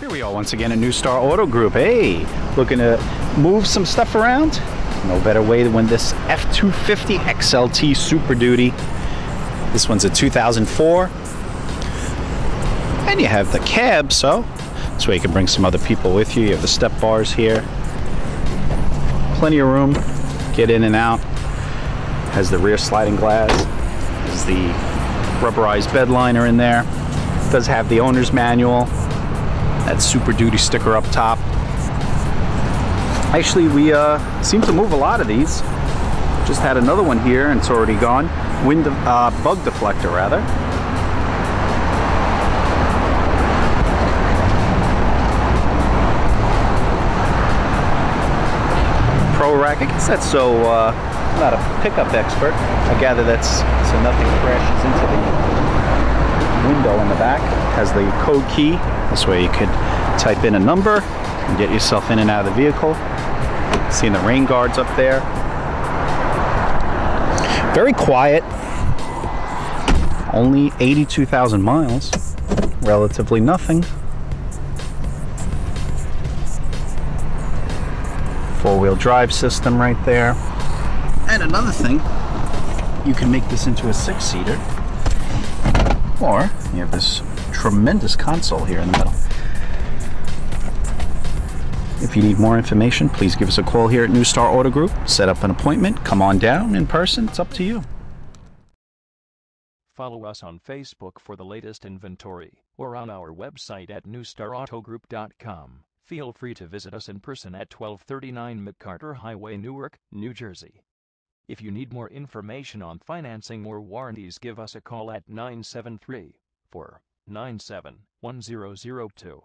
Here we are once again at New Star Auto Group. Hey, looking to move some stuff around? No better way win this F250 XLT Super Duty. This one's a 2004. And you have the cab, so this way you can bring some other people with you. You have the step bars here. Plenty of room. Get in and out. Has the rear sliding glass. Has the rubberized bed liner in there. Does have the owner's manual. That Super Duty sticker up top. Actually, we uh, seem to move a lot of these. Just had another one here and it's already gone. Wind, uh, bug deflector rather. Pro rack. I guess that's so. Uh, I'm not a pickup expert. I gather that's so nothing crashes into the window in the back. Has the code key. This way you could type in a number and get yourself in and out of the vehicle. Seeing the rain guards up there. Very quiet. Only 82,000 miles. Relatively nothing. Four-wheel drive system right there. And another thing, you can make this into a six-seater. Or you have this tremendous console here in the middle. If you need more information, please give us a call here at New Star Auto Group. Set up an appointment, come on down in person, it's up to you. Follow us on Facebook for the latest inventory or on our website at newstarautogroup.com. Feel free to visit us in person at 1239 McCarter Highway, Newark, New Jersey. If you need more information on financing or warranties, give us a call at 973 497 1002.